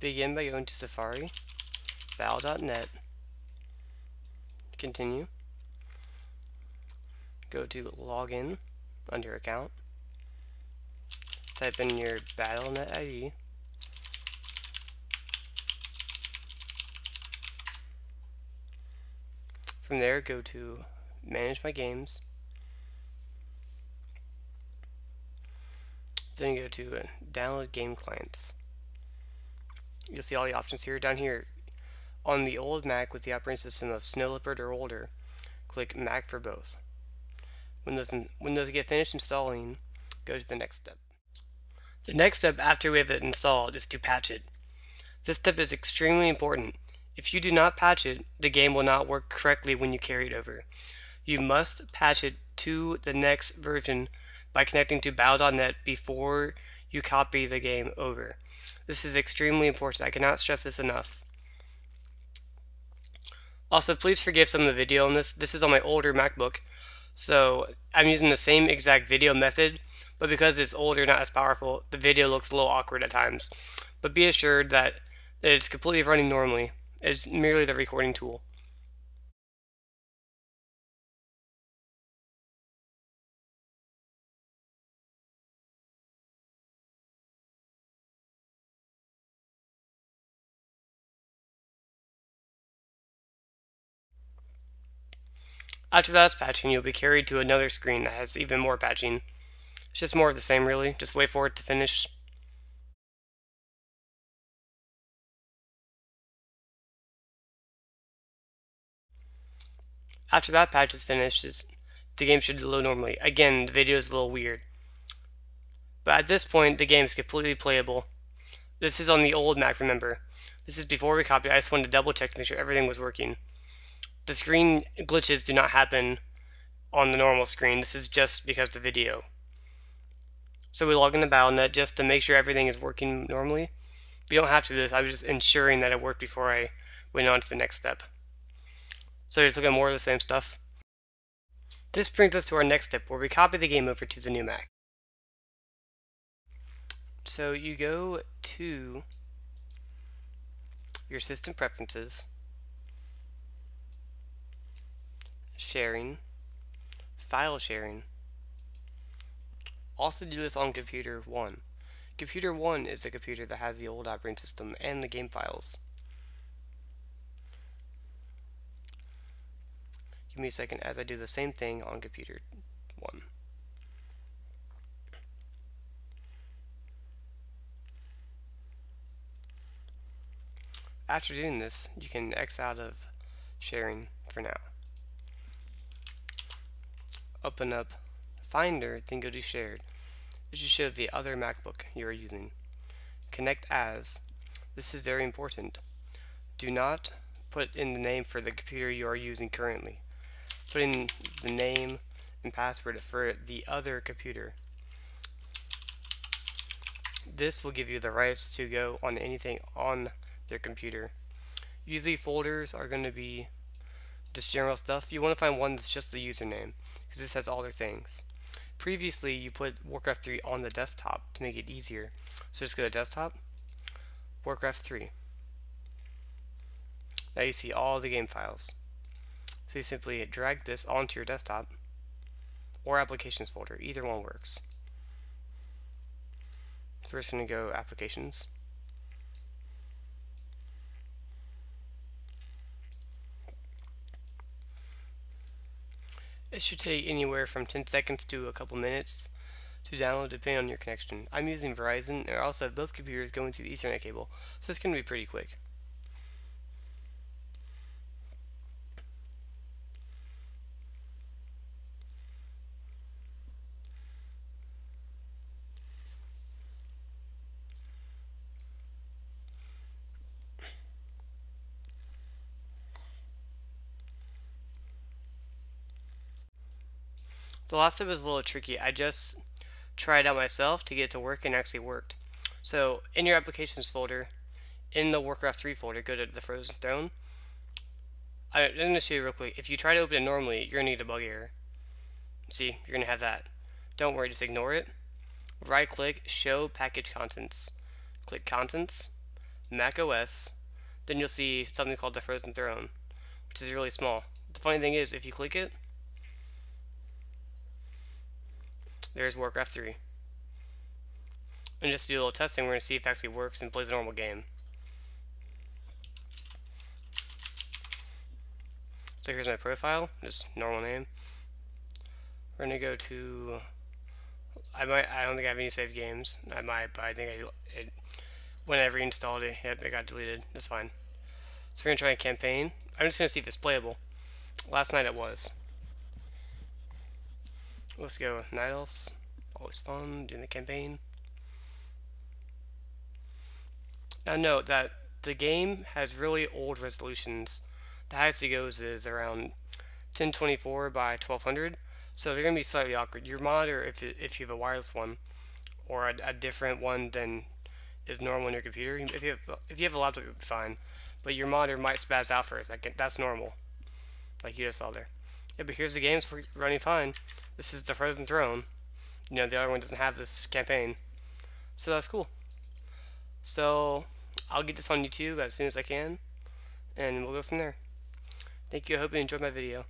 Begin by going to Safari, battle.net, continue, go to login under account, type in your battle.net ID, from there go to manage my games, then go to download game clients you'll see all the options here. Down here, on the old Mac with the operating system of Snow Leopard or older, click Mac for both. When those, when those get finished installing, go to the next step. The next step after we have it installed is to patch it. This step is extremely important. If you do not patch it, the game will not work correctly when you carry it over. You must patch it to the next version by connecting to battle.net before you copy the game over. This is extremely important. I cannot stress this enough. Also, please forgive some of the video on this. This is on my older MacBook, so I'm using the same exact video method, but because it's older, not as powerful, the video looks a little awkward at times. But be assured that it's completely running normally. It's merely the recording tool. After that patching, you'll be carried to another screen that has even more patching. It's just more of the same really, just wait for it to finish. After that patch is finished, the game should load normally. Again, the video is a little weird. But at this point, the game is completely playable. This is on the old Mac, remember. This is before we copied. I just wanted to double check to make sure everything was working the screen glitches do not happen on the normal screen. This is just because of the video. So we log into BattleNet just to make sure everything is working normally. We don't have to do this, I was just ensuring that it worked before I went on to the next step. So just look at more of the same stuff. This brings us to our next step where we copy the game over to the new Mac. So you go to your system preferences sharing, file sharing. Also do this on computer 1. Computer 1 is the computer that has the old operating system and the game files. Give me a second as I do the same thing on computer 1. After doing this, you can X out of sharing for now open up Finder, then go to Shared. This should show the other MacBook you are using. Connect as. This is very important. Do not put in the name for the computer you are using currently. Put in the name and password for the other computer. This will give you the rights to go on anything on their computer. Usually folders are going to be just general stuff. You want to find one that's just the username because this has all their things. Previously, you put Warcraft 3 on the desktop to make it easier. So just go to desktop, Warcraft 3. Now you see all the game files. So you simply drag this onto your desktop or applications folder. Either one works. First, I'm going to go applications. It should take anywhere from 10 seconds to a couple minutes to download depending on your connection. I'm using Verizon and I also have both computers going to the Ethernet cable, so it's going to be pretty quick. The last step is a little tricky. I just tried out myself to get it to work and actually worked. So in your applications folder, in the Warcraft 3 folder, go to the Frozen Throne. I, am going to show you real quick. If you try to open it normally, you're going to get a bug error. See, you're going to have that. Don't worry, just ignore it. Right click, show package contents. Click contents. Mac OS, then you'll see something called the Frozen Throne, which is really small. The funny thing is, if you click it, there's Warcraft 3. And just to do a little testing, we're going to see if it actually works and plays a normal game. So here's my profile, just normal name. We're going to go to I might. I don't think I have any saved games. I might, but I think I, it, whenever I installed it, yep, it got deleted. That's fine. So we're gonna try a campaign. I'm just gonna see if it's playable. Last night it was. Let's go. Night Elves. Always fun doing the campaign. Now note that the game has really old resolutions. The highest it goes is around 1024 by 1200 so they're going to be slightly awkward. Your monitor, if, it, if you have a wireless one, or a, a, different one than is normal on your computer, if you have, if you have a laptop, it would be fine. But your monitor might spaz out for a second. That's normal, like you just saw there. Yeah, but here's the games running fine. This is the Frozen Throne. You know, the other one doesn't have this campaign. So that's cool. So I'll get this on YouTube as soon as I can, and we'll go from there. Thank you. I hope you enjoyed my video.